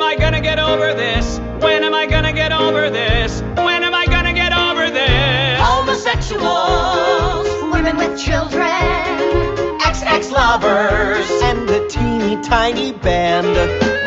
am I gonna get over this? When am I gonna get over this? When am I gonna get over this? Homosexuals, women with children, XX lovers, and a teeny tiny band.